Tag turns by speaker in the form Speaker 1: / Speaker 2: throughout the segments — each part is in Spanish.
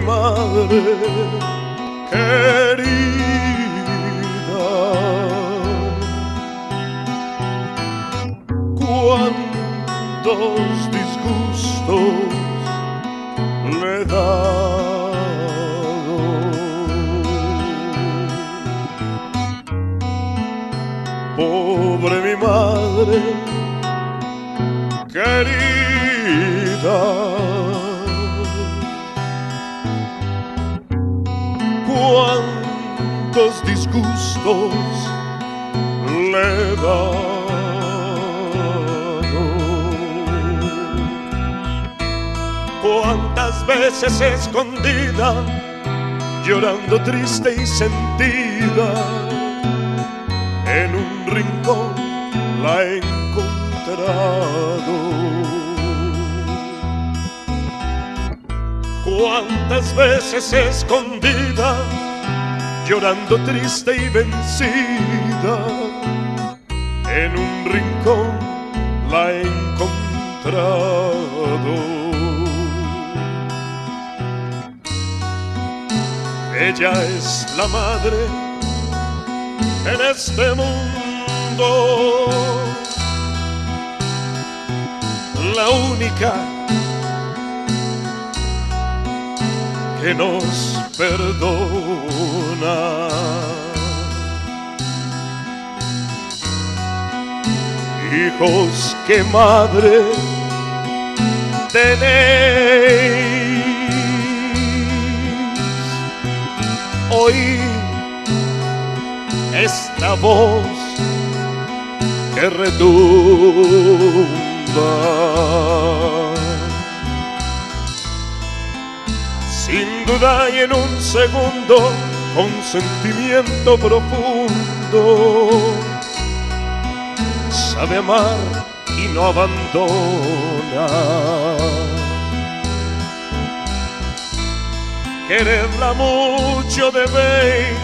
Speaker 1: madre querida. Cuántos disgustos le dado. Pobre mi madre querida. Cuántos disgustos le dado. Cuántas veces escondida, llorando triste y sentida, en un rincón la he encontrado. Cuántas veces escondida, llorando triste y vencida, en un rincón la he encontrado. Ella es la madre en este mundo, la única que nos perdona. Hijos que madre tenéis, oí esta voz que retumba. Sin duda y en un segundo, con sentimiento profundo, sabe amar y no abandona. Quererla mucho debéis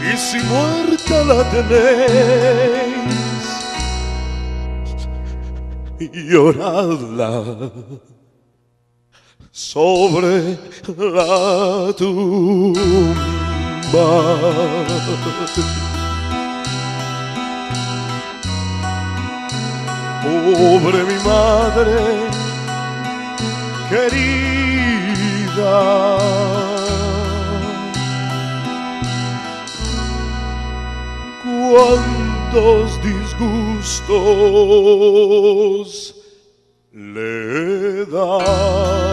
Speaker 1: y si muerta la tenéis, lloradla sobre la tumba. Pobre mi madre querida. Cuántos disgustos le da.